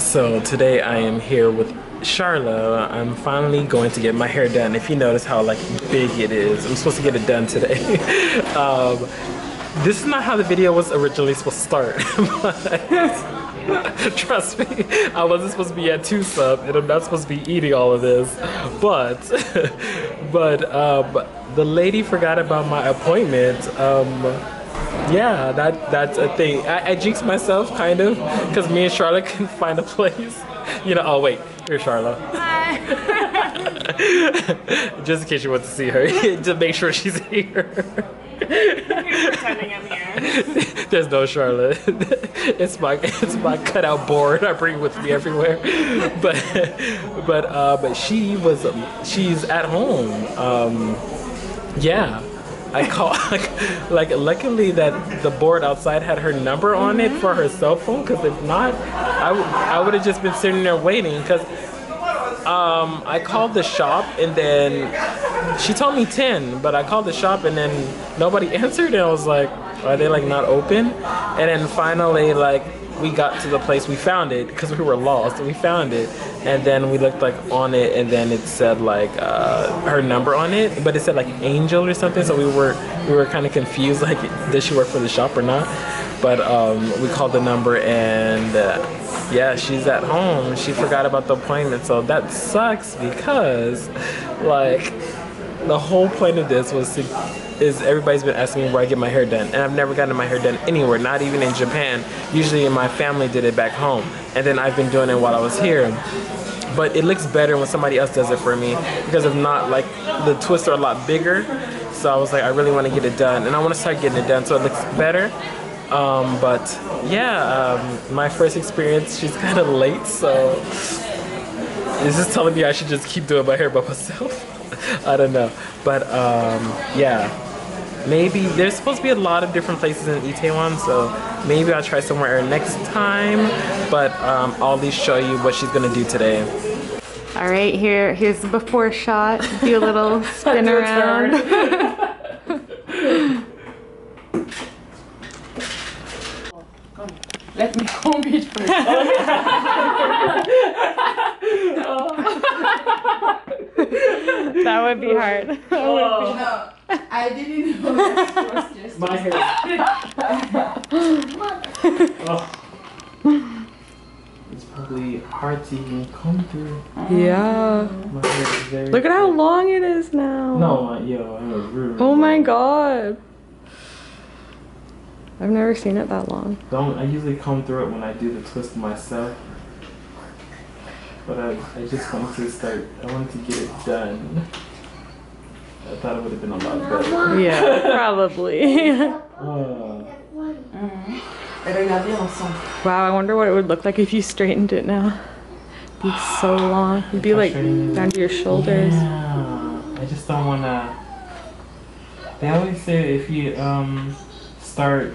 So today I am here with Sharla. I'm finally going to get my hair done. If you notice how like big it is, I'm supposed to get it done today. um, this is not how the video was originally supposed to start. Trust me, I wasn't supposed to be at two sub, and I'm not supposed to be eating all of this. But, but um, the lady forgot about my appointment. Um, yeah, that that's a thing. I, I jinxed myself kind of because me and Sharla couldn't find a place. You know. Oh wait, here's Sharla. Hi. Just in case you want to see her, to make sure she's here. pretending I'm here. There's no Sharla. it's my it's my cutout board I bring with me everywhere. But but uh, but she was she's at home. Um, yeah. I call like, like luckily that the board outside had her number on it for her cell phone because if not I, w- I would have just been sitting there waiting because um, I called the shop and then she told me 10 but I called the shop and then nobody answered and I was like are they like not open? And then finally like we got to the place we found it because we were lost we found it. And then we looked like on it and then it said like uh, her number on it but it said like angel or something so we were we were kind of confused like does she work for the shop or not? But um, we called the number and uh, yeah she's at home. She forgot about the appointment so that sucks because like the whole point of this was to is everybody's been asking me where I get my hair done and I've never gotten my hair done anywhere not even in Japan. Usually my family did it back home and then I've been doing it while I was here. But it looks better when somebody else does it for me because if not like the twists are a lot bigger. So I was like I really want to get it done and I want to start getting it done so it looks better. Um, but yeah um, my first experience she's kind of late so is this telling me I should just keep doing my hair by myself I don't know but um, yeah maybe there's supposed to be a lot of different places in Itaewon, so maybe I'll try somewhere next time. But um, I'll at least show you what she's gonna do today. All right, here, here's the before shot. Do a little spin Do a around. Let me comb it first. that would be hard. Oh, No, I didn't know that was just. my hair. oh. It's probably hard to even comb through. Yeah. My hair is very. Look at how long it is now. No, uh, yo, it was rude. Oh my god. I've never seen it that long. Don't I usually comb through it when I do the twist myself. But I, I just wanted to start. I wanted to get it done. I thought it would have been a lot better. Yeah, probably. Uh, wow, I wonder what it would look like if you straightened it now. It'd be so long. It'd be like down to your shoulders. Yeah, I just don't wanna. They always say if you um start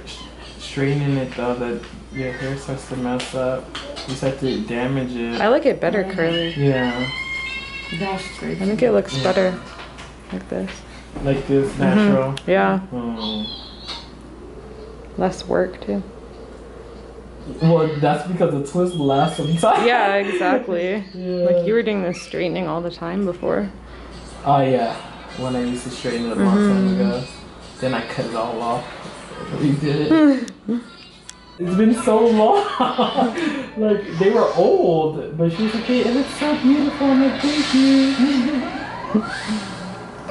straightening it though, that your hair starts to mess up. You start to damage it. I like it better curly. Yeah, Dash straight. I think it looks better like this. like this natural. Yeah, Hmm. less work too. Well, that's because the twist lasts some time. Yeah, exactly. Yeah. Like you were doing this straightening all the time before. Oh yeah, when I used to straighten it a long time ago. Then I cut it all off. We did it. it's been so long. like they were old, but she was like, "Hey, it looks so beautiful." I'm like, "Thank you."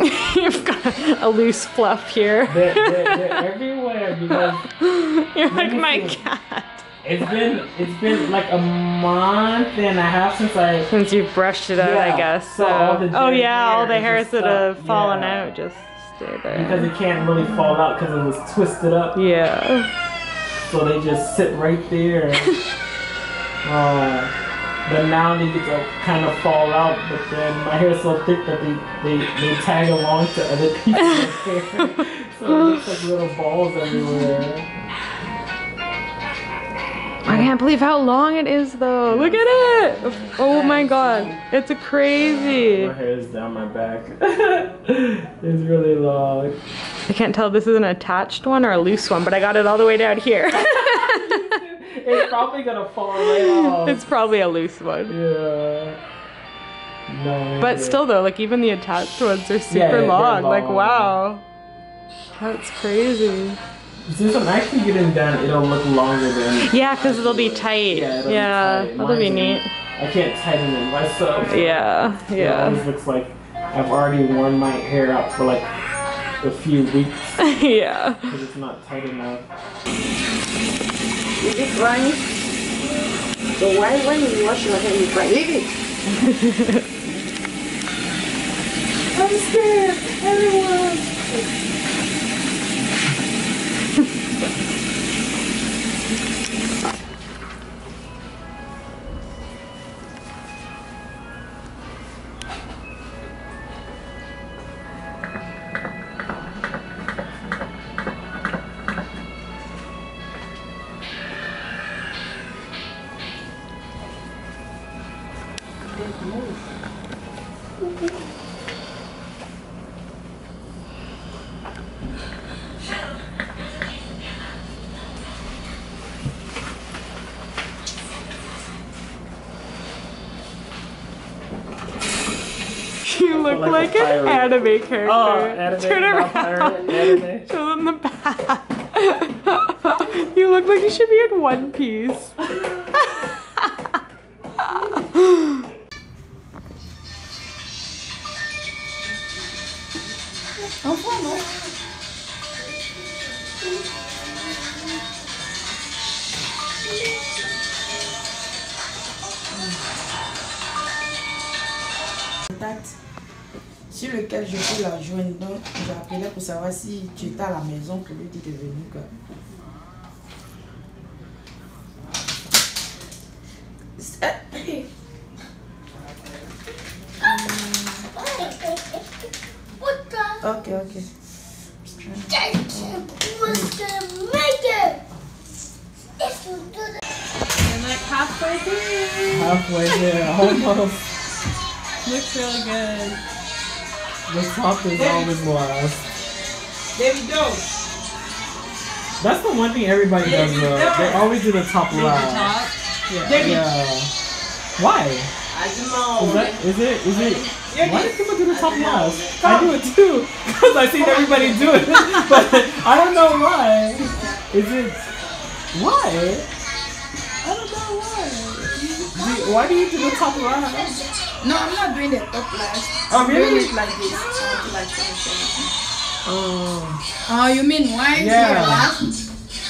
You've got a loose fluff here. They're, they're, they're everywhere because You're like my see. cat. it's been it's been like a month and a half since I. Since you've brushed it out, I guess. so So. oh yeah, all the hairs that have fallen yeah. out just stay there Because it can't really fall out because it was twisted up. Yeah. So they just sit right there. uh, but now they get to kind of fall out, but then my hair's so thick that they, they, they tag along to other people's hair. So it looks like little balls everywhere. I can't believe how long it is though. Look at it. Oh my god. It's crazy. My hair is down my back. it's really long. I can't tell if this is an attached one or a loose one, but I got it all the way down here. it's probably gonna fall right off. It's probably a loose one. yeah. No. But still though, like even the attached ones are super yeah, they're long. Like wow. That's crazy. Since I'm actually getting done, it'll look longer than. Yeah, because it'll be tight. Yeah, it'll be tight. that'll be neat. I can't tighten it myself. Yeah, yeah. It yeah. always looks like I've already worn my hair out for like a few weeks yeah. because it's not tight enough. Is it crying? So why when you wash your hair you cry? Leave it. I'm scared. Everyone. You look like like, an pirate. anime character. Oh, anime, Turn around. pirate, anime. Show them the back. you look like you should be in One Piece. contact sur lequel je peux la joindre. Donc, j'appelais pour savoir si tu étais à la maison pour lui dire de venir. C'est- Ok, ok. And like halfway there. Halfway there, almost. Looks really good. The top is always last. There we go. That's the one thing everybody does though. They always do the top last. There we Yeah. Why? I don't Is know. that is it is it why do people do the top last? I do it too because I seen everybody do it, but I don't know why. Is it why? I don't know why. Do- Why do you do the top last? No, I'm not doing the top last. Oh, I'm really? doing it like this. I want to like finish Oh, Oh, you mean why Yeah.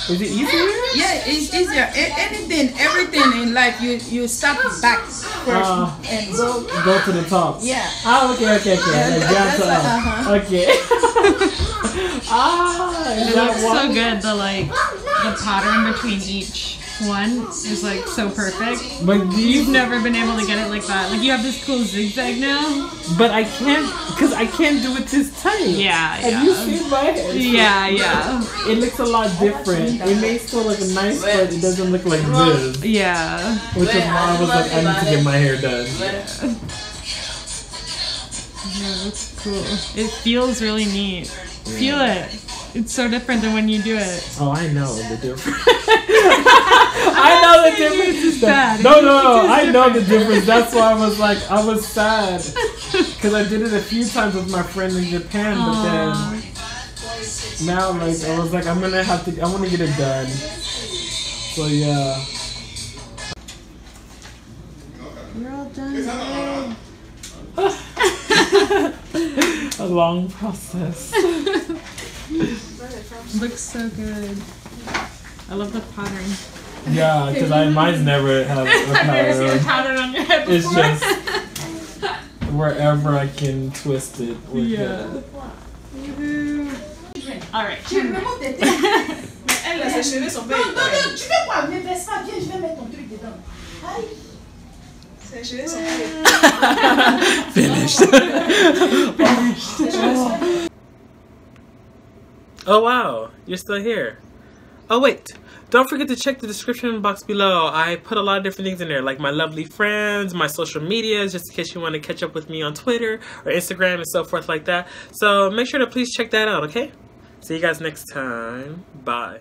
Here last? is it easier? Yeah, it's easier. A- anything, everything in life, you you start back first Uh. and go. Go to the top. Yeah. Ah, okay, okay, okay. Yeah, like that- that's to up. uh-huh. Okay. ah, It looks so good. The like the pattern between each one is like so perfect. But you You've never been able to get it like that. Like you have this cool zigzag now. But I can't, cause I can't do it this tight. Yeah, Have you seen my hair? Yeah, yeah, It looks a lot different. It may still look nice, but it doesn't look like this. yeah. Which is why I was like, I need to get my hair done. Yeah, that's cool. It feels really neat. Feel it. It's so different than when you do it. Oh, I know the difference. I know the difference. It's bad. No, no, no. I know the difference. That's why I was like, I was sad. Because I did it a few times with my friend in Japan, but then now, like, I was like, I'm gonna have to, I want to get it done. So, yeah. You're all done. A long process. Looks so good. I love the pattern. Yeah, because I mine's never have a I've never seen a pattern. pattern on your head It's before. just wherever I can twist it. with Yeah. it. All right. Tu remontes tes têtes. Elle, ses cheveux sont pas Non, non, tu veux quoi Ne baisse pas, viens, je vais mettre ton truc dedans. Aïe. Ses cheveux sont pas Finished. Oh wow, you're still here. Oh wait, don't forget to check the description box below. I put a lot of different things in there, like my lovely friends, my social medias, just in case you want to catch up with me on Twitter or Instagram and so forth like that. So make sure to please check that out, okay? See you guys next time. Bye.